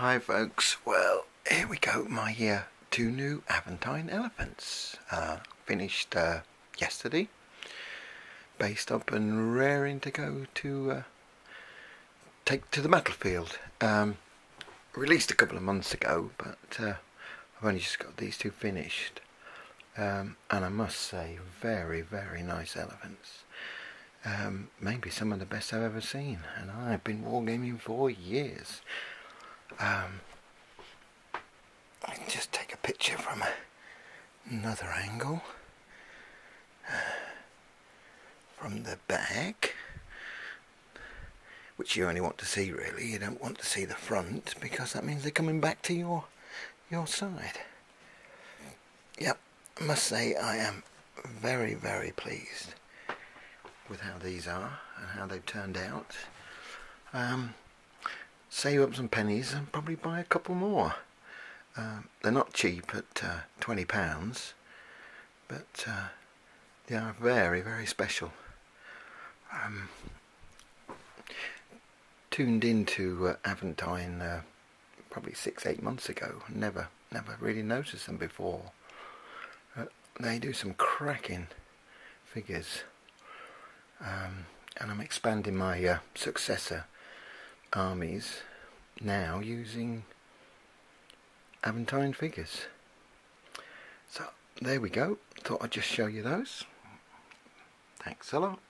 Hi folks, well here we go, my uh, two new Aventine elephants. Uh, finished uh, yesterday, based up and raring to go to uh, take to the battlefield. Um, released a couple of months ago, but uh, I've only just got these two finished. Um, and I must say, very, very nice elephants. Um, maybe some of the best I've ever seen, and I've been wargaming for years. Um, I can just take a picture from another angle. From the back, which you only want to see really. You don't want to see the front because that means they're coming back to your your side. Yep, I must say I am very very pleased with how these are and how they've turned out. Um, save up some pennies and probably buy a couple more. Um, they're not cheap at uh, £20, but uh, they are very, very special. Um, tuned into uh, Aventine uh, probably six, eight months ago. Never, never really noticed them before. Uh, they do some cracking figures. Um, and I'm expanding my uh, successor armies now using Aventine figures. So there we go. Thought I'd just show you those. Thanks a lot.